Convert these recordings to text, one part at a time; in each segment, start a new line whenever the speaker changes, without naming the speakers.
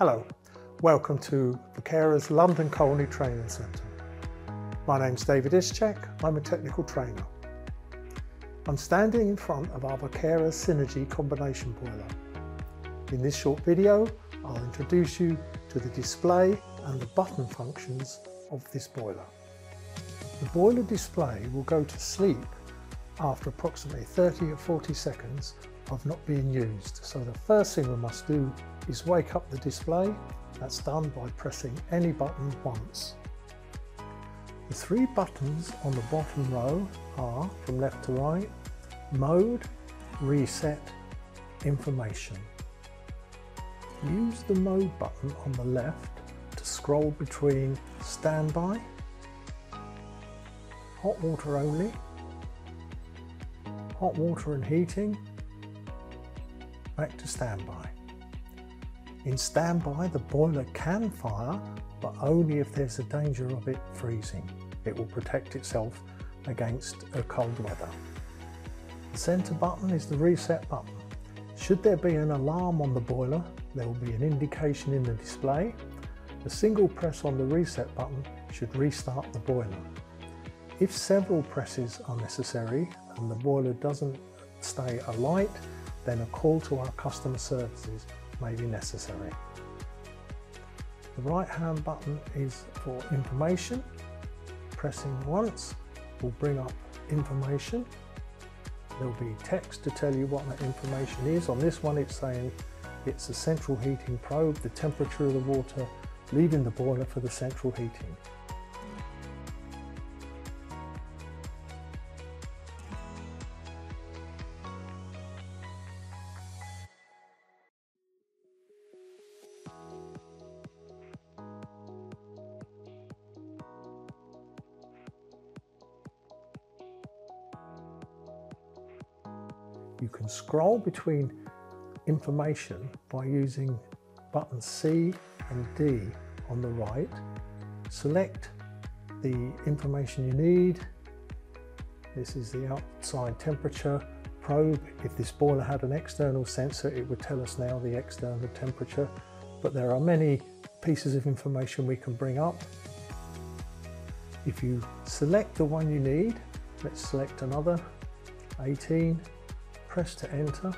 Hello, welcome to Vokera's London Colney Training Centre. My name's David Ischek, I'm a technical trainer. I'm standing in front of our Vocera Synergy combination boiler. In this short video, I'll introduce you to the display and the button functions of this boiler. The boiler display will go to sleep after approximately 30 or 40 seconds of not being used. So the first thing we must do is wake up the display. That's done by pressing any button once. The three buttons on the bottom row are, from left to right, Mode, Reset, Information. Use the Mode button on the left to scroll between Standby, Hot Water Only, Hot Water and Heating, back to Standby. In standby, the boiler can fire, but only if there's a danger of it freezing. It will protect itself against a cold weather. The centre button is the reset button. Should there be an alarm on the boiler, there will be an indication in the display. A single press on the reset button should restart the boiler. If several presses are necessary and the boiler doesn't stay alight, then a call to our customer services may be necessary. The right hand button is for information. Pressing once will bring up information. There'll be text to tell you what that information is. On this one it's saying it's a central heating probe, the temperature of the water leaving the boiler for the central heating. You can scroll between information by using buttons C and D on the right. Select the information you need. This is the outside temperature probe. If this boiler had an external sensor, it would tell us now the external temperature. But there are many pieces of information we can bring up. If you select the one you need, let's select another, 18, press to enter,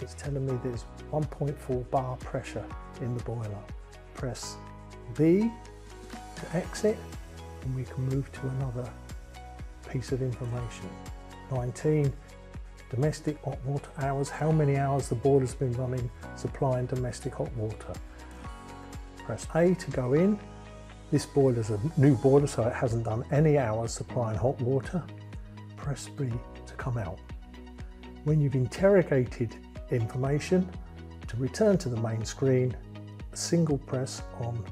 it's telling me there's 1.4 bar pressure in the boiler. Press B to exit and we can move to another piece of information. 19, domestic hot water hours, how many hours the boiler's been running supplying domestic hot water. Press A to go in. This boiler's a new boiler so it hasn't done any hours supplying hot water. Press B to come out. When you've interrogated information, to return to the main screen, a single press on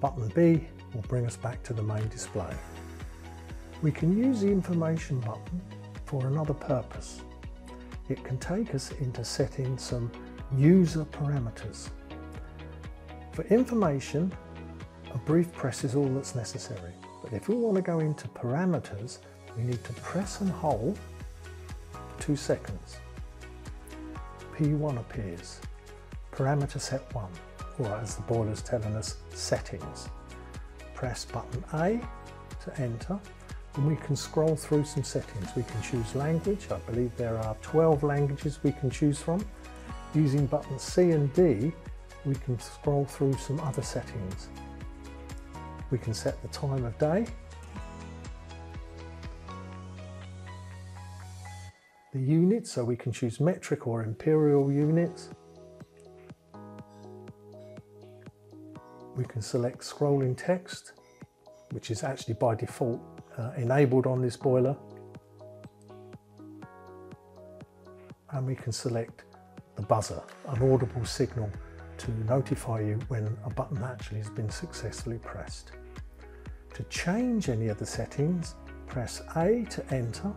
button B will bring us back to the main display. We can use the information button for another purpose. It can take us into setting some user parameters. For information, a brief press is all that's necessary. But if we want to go into parameters, we need to press and hold two seconds. P1 appears, parameter set 1, or as the boiler is telling us, settings. Press button A to enter, and we can scroll through some settings. We can choose language, I believe there are 12 languages we can choose from. Using buttons C and D, we can scroll through some other settings. We can set the time of day, the units, so we can choose metric or imperial units. We can select scrolling text, which is actually by default uh, enabled on this boiler. And we can select the buzzer, an audible signal to notify you when a button actually has been successfully pressed. To change any of the settings, press A to enter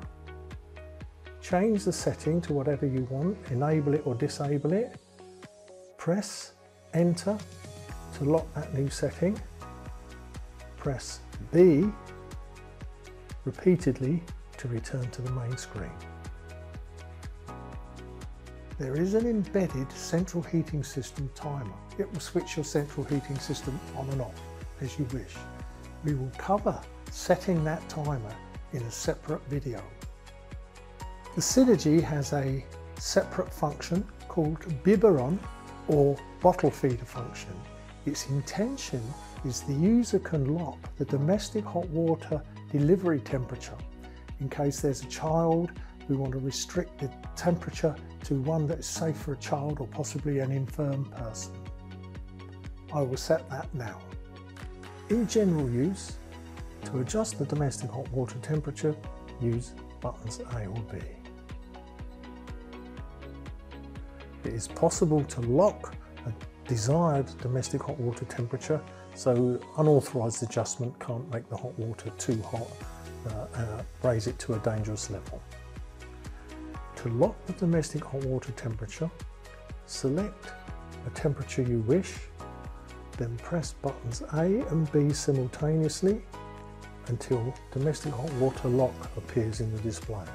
Change the setting to whatever you want, enable it or disable it. Press enter to lock that new setting. Press B repeatedly to return to the main screen. there is an embedded central heating system timer. It will switch your central heating system on and off as you wish. We will cover setting that timer in a separate video. The Synergy has a separate function called biberon or bottle feeder function. Its intention is the user can lock the domestic hot water delivery temperature in case there's a child we want to restrict the temperature to one that is safe for a child or possibly an infirm person. I will set that now. In general use, to adjust the domestic hot water temperature, use buttons A or B. It is possible to lock a desired domestic hot water temperature so unauthorised adjustment can't make the hot water too hot, uh, uh, raise it to a dangerous level. To lock the domestic hot water temperature, select a temperature you wish, then press buttons A and B simultaneously until domestic hot water lock appears in the display.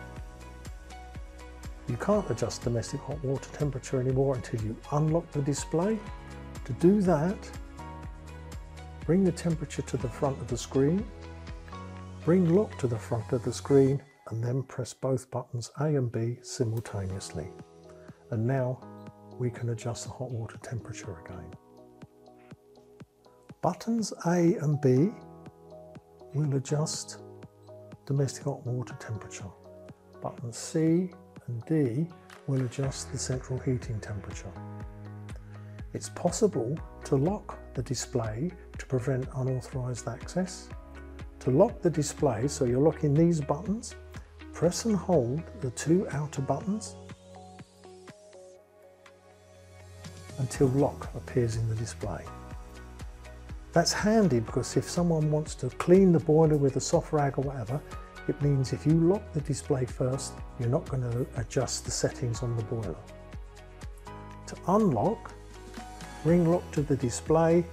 You can't adjust domestic hot water temperature anymore until you unlock the display. To do that, bring the temperature to the front of the screen, bring lock to the front of the screen and then press both buttons A and B simultaneously. And now we can adjust the hot water temperature again. Buttons A and B will adjust domestic hot water temperature. Button C and D will adjust the central heating temperature. It's possible to lock the display to prevent unauthorised access. To lock the display, so you're locking these buttons, press and hold the two outer buttons until lock appears in the display. That's handy because if someone wants to clean the boiler with a soft rag or whatever, it means if you lock the display first, you're not going to adjust the settings on the boiler. To unlock, ring lock to the display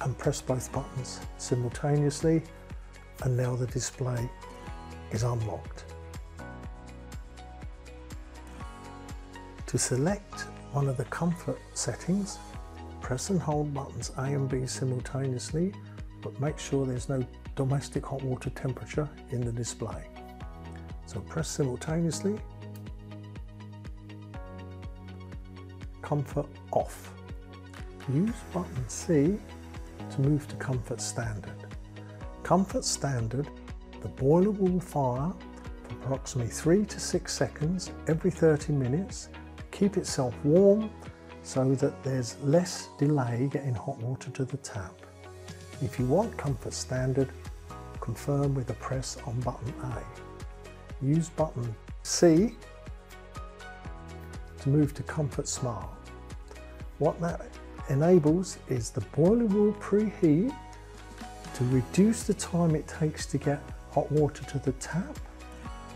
and press both buttons simultaneously and now the display is unlocked. To select one of the comfort settings, press and hold buttons A and B simultaneously, but make sure there's no domestic hot water temperature in the display. So press simultaneously, comfort off. Use button C to move to comfort standard. Comfort standard, the boiler will fire for approximately three to six seconds every 30 minutes to keep itself warm so that there's less delay getting hot water to the tap. If you want comfort standard, confirm with a press on button A. Use button C to move to comfort smart. What that enables is the boiler will preheat to reduce the time it takes to get hot water to the tap,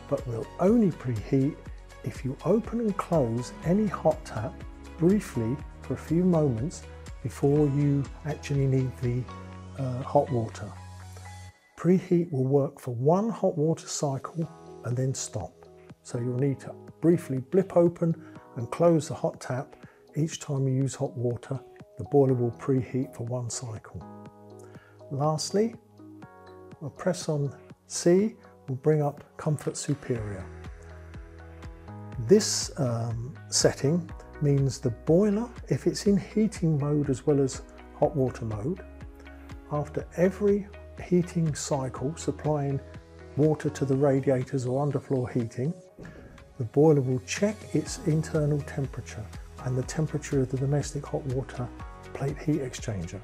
but will only preheat if you open and close any hot tap briefly for a few moments before you actually need the uh, hot water. Preheat will work for one hot water cycle and then stop. So you'll need to briefly blip open and close the hot tap each time you use hot water. The boiler will preheat for one cycle. Lastly, a press on C will bring up Comfort Superior. This um, setting means the boiler, if it's in heating mode as well as hot water mode, after every heating cycle supplying water to the radiators or underfloor heating, the boiler will check its internal temperature and the temperature of the domestic hot water plate heat exchanger.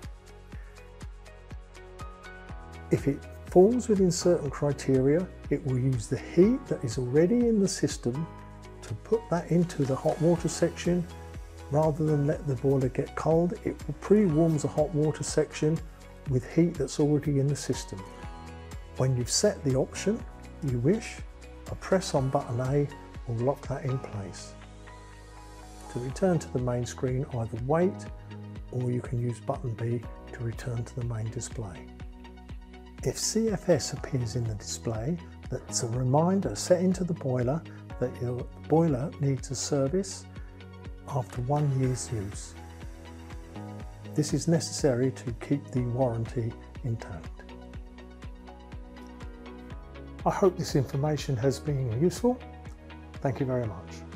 If it falls within certain criteria, it will use the heat that is already in the system to put that into the hot water section rather than let the boiler get cold it pre-warms the hot water section with heat that's already in the system. When you've set the option you wish, a press on button A will lock that in place. To return to the main screen either wait or you can use button B to return to the main display. If CFS appears in the display, that's a reminder set into the boiler that your boiler needs a service after one year's use. This is necessary to keep the warranty intact. I hope this information has been useful. Thank you very much.